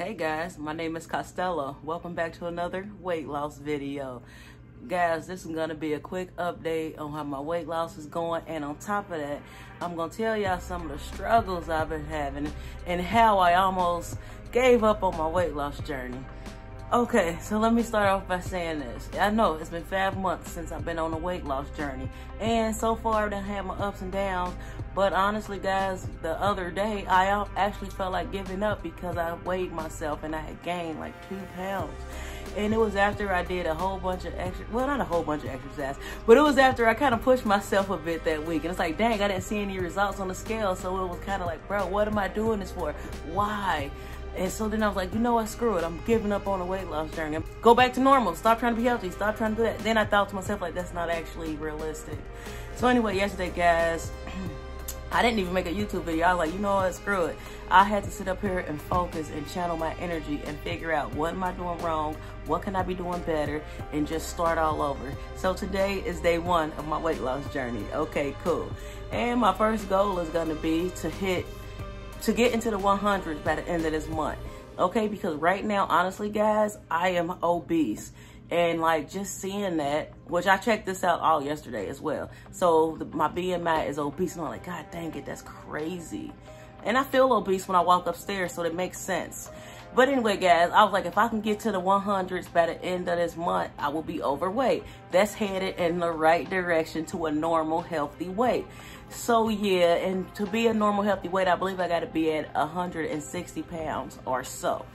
Hey guys, my name is Costello. Welcome back to another weight loss video. Guys, this is gonna be a quick update on how my weight loss is going. And on top of that, I'm gonna tell y'all some of the struggles I've been having and how I almost gave up on my weight loss journey. Okay, so let me start off by saying this. I know it's been five months since I've been on a weight loss journey. And so far, I've had my ups and downs. But honestly, guys, the other day, I actually felt like giving up because I weighed myself and I had gained like two pounds. And it was after I did a whole bunch of extra, well, not a whole bunch of exercise, but it was after I kind of pushed myself a bit that week. And it's like, dang, I didn't see any results on the scale. So it was kind of like, bro, what am I doing this for? Why? And so then I was like, you know what, screw it. I'm giving up on a weight loss journey. Go back to normal. Stop trying to be healthy. Stop trying to do that. Then I thought to myself, like, that's not actually realistic. So anyway, yesterday, guys, I didn't even make a YouTube video. I was like, you know what, screw it. I had to sit up here and focus and channel my energy and figure out what am I doing wrong, what can I be doing better, and just start all over. So today is day one of my weight loss journey. Okay, cool. And my first goal is gonna be to hit to get into the 100s by the end of this month. Okay, because right now, honestly, guys, I am obese. And like just seeing that, which I checked this out all yesterday as well. So the, my BMI is obese, and I'm like, God dang it, that's crazy. And I feel obese when I walk upstairs, so it makes sense. But anyway, guys, I was like, if I can get to the 100s by the end of this month, I will be overweight. That's headed in the right direction to a normal, healthy weight. So yeah, and to be a normal, healthy weight, I believe I got to be at 160 pounds or so.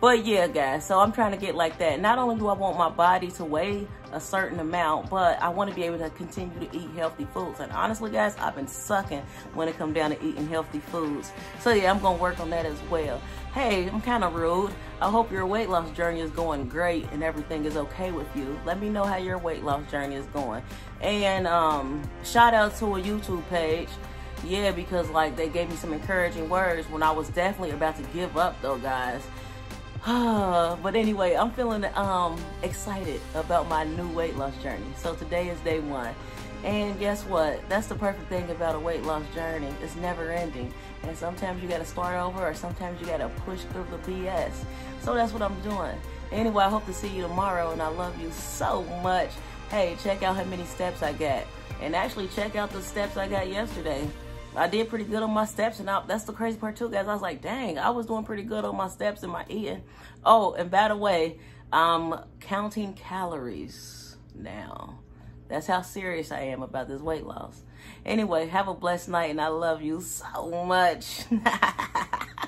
But yeah, guys, so I'm trying to get like that. Not only do I want my body to weigh a certain amount, but I want to be able to continue to eat healthy foods. And honestly, guys, I've been sucking when it comes down to eating healthy foods. So yeah, I'm going to work on that as well. Hey, I'm kind of rude. I hope your weight loss journey is going great and everything is okay with you. Let me know how your weight loss journey is going. And um, shout out to a YouTube page yeah because like they gave me some encouraging words when i was definitely about to give up though guys but anyway, I'm feeling um, excited about my new weight loss journey. So today is day one. And guess what? That's the perfect thing about a weight loss journey. It's never ending. And sometimes you got to start over or sometimes you got to push through the BS. So that's what I'm doing. Anyway, I hope to see you tomorrow and I love you so much. Hey, check out how many steps I got. And actually check out the steps I got yesterday. I did pretty good on my steps, and I, that's the crazy part too, guys. I was like, dang, I was doing pretty good on my steps and my eating. Oh, and by the way, I'm counting calories now. That's how serious I am about this weight loss. Anyway, have a blessed night, and I love you so much.